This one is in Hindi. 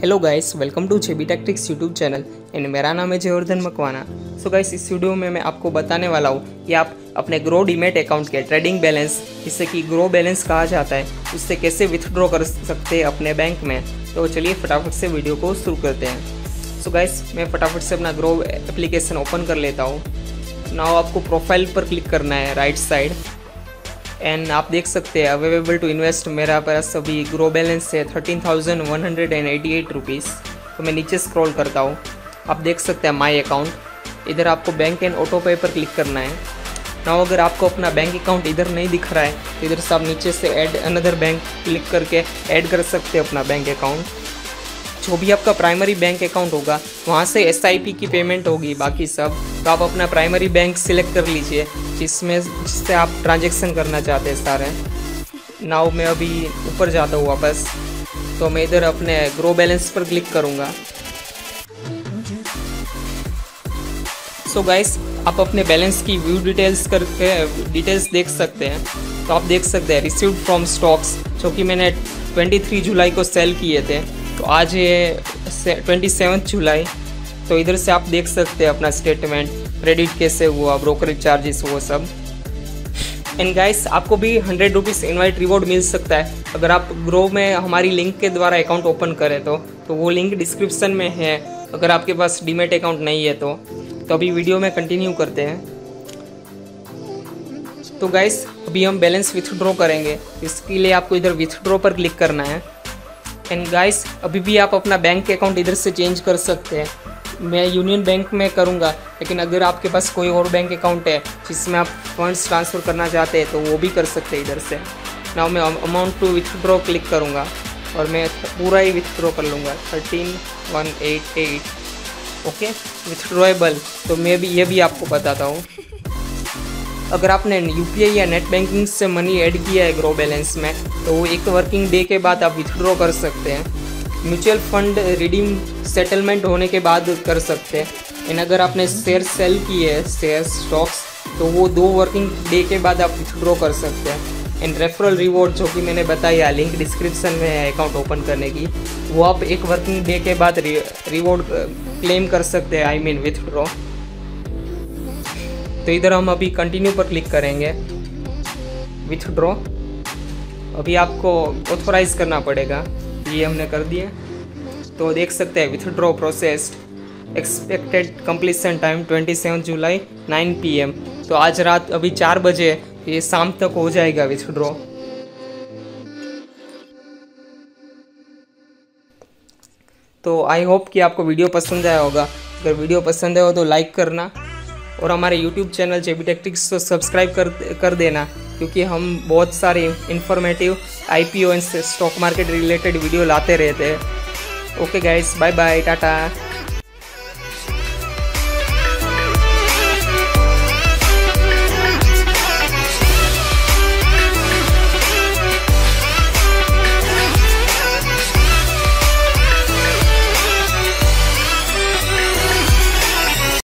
Hello guys welcome to J B tactics YouTube channel and मेरा नाम है जयवर्धन मकवाना। सो गाइस इस वीडियो में मैं आपको बताने वाला हूँ कि आप अपने ग्रो डीमेट अकाउंट के ट्रेडिंग बैलेंस जिससे कि ग्रो बैलेंस कहा जाता है, उससे कैसे विथड्रॉ कर सकते हैं अपने बैंक में। तो चलिए फटाफट से वीडियो को शुरू करते हैं। सो so गाइस मैं फटाफट से अपना ग्रो एप्लीकेशन ओपन कर लेता हूँ। नाउ आपको प्रोफ़ाइल पर क्लिक करना है राइट साइड एंड आप देख सकते हैं अवेलेबल टू इन्वेस्ट मेरा पास अभी ग्रो बैलेंस है thirteen thousand one hundred and eighty eight rupees तो मैं नीचे स्क्रॉल करता हूँ। आप देख सकते हैं माई अकाउंट इधर आपको बैंक एंड ऑटो पे पर क्लिक करना है। ना अगर आपको अपना बैंक अकाउंट इधर नहीं दिख रहा है तो इधर से आप नीचे से ऐड अनदर बैंक क्लिक करके ऐड कर सकते हैं अपना बैंक अकाउंट जो भी आपका प्राइमरी बैंक अकाउंट होगा, वहाँ से एसआईपी की पेमेंट होगी, बाकी सब तो आप अपना प्राइमरी बैंक सिलेक्ट कर लीजिए, जिसमें जिससे आप ट्रांजेक्शन करना चाहते हैं सारे। नाव मैं अभी ऊपर जाता हूँ वापस। तो मैं इधर अपने ग्रो बैलेंस पर क्लिक करूँगा। सो so गाइस आप अपने बैलेंस की व्यू डिटेल्स करके डिटेल्स देख सकते हैं। तो आप देख सकते हैं रिसीव्ड फ्रॉम स्टॉक्स जो कि मैंने 23 जुलाई को सेल किए थे। तो आज ये ट्वेंटी सेवन्थ जुलाई तो इधर से आप देख सकते हैं अपना स्टेटमेंट क्रेडिट कैसे हुआ ब्रोकरेज चार्जेस वो सब। एंड गाइस आपको भी हंड्रेड रुपीज़ इन्वाइट रिवॉर्ड मिल सकता है। अगर आप ग्रो में हमारी लिंक के द्वारा अकाउंट ओपन करें तो तो वो लिंक डिस्क्रिप्शन में है। अगर आपके पास डीमेट अकाउंट नहीं है तो तो अभी वीडियो में कंटिन्यू करते हैं। तो गाइस अभी हम बैलेंस विथड्रॉ करेंगे। इसके लिए आपको इधर विथड्रॉ पर क्लिक करना है। एंड गाइस अभी भी आप अपना बैंक अकाउंट इधर से चेंज कर सकते हैं। मैं यूनियन बैंक में करूँगा, लेकिन अगर आपके पास कोई और बैंक अकाउंट है, जिसमें आप फंड्स ट्रांसफ़र करना चाहते हैं तो वो भी कर सकते हैं इधर से। ना मैं अमाउंट टू विथड्रॉ क्लिक करूँगा, और मैं पूरा ही विथड्रॉ कर लूँगा। Thirteen one eight eight okay withdrawable तो मैं भी ये भी आपको बताता हूँ। अगर आपने यूपीआई या नेट बैंकिंग से मनी ऐड किया है ग्रो बैलेंस में तो वो एक वर्किंग डे के बाद आप विथड्रॉ कर सकते हैं। म्यूचुअल फंड रिडीम सेटलमेंट होने के बाद कर सकते हैं। एंड अगर आपने शेयर सेल किए है शेयर स्टॉक्स तो वो दो वर्किंग डे के बाद आप विथड्रॉ कर सकते हैं। एंड रेफरल रिवॉर्ड जो कि मैंने बताया लिंक डिस्क्रिप्शन में है अकाउंट ओपन करने की, वो आप एक वर्किंग डे के बाद रिवॉर्ड क्लेम कर सकते हैं आई मीन विथड्रॉ तो इधर हम अभी कंटिन्यू पर क्लिक करेंगे। विथड्रॉ अभी आपको ऑथोराइज करना पड़ेगा। ये हमने कर दिया। तो देख सकते हैं withdraw processed expected completion time 27 जुलाई 9 पीएम तो आज रात अभी चार बजे ये शाम तक हो जाएगा विथड्रॉ तो आई होप कि आपको वीडियो पसंद आया होगा। अगर वीडियो पसंद आया हो तो लाइक करना। और हमारे YouTube channel J B tactics को सब्सक्राइब कर कर देना, क्योंकि हम बहुत सारे informative I P O and stock market related video लाते रहते हैं। Okay guys bye bye tata.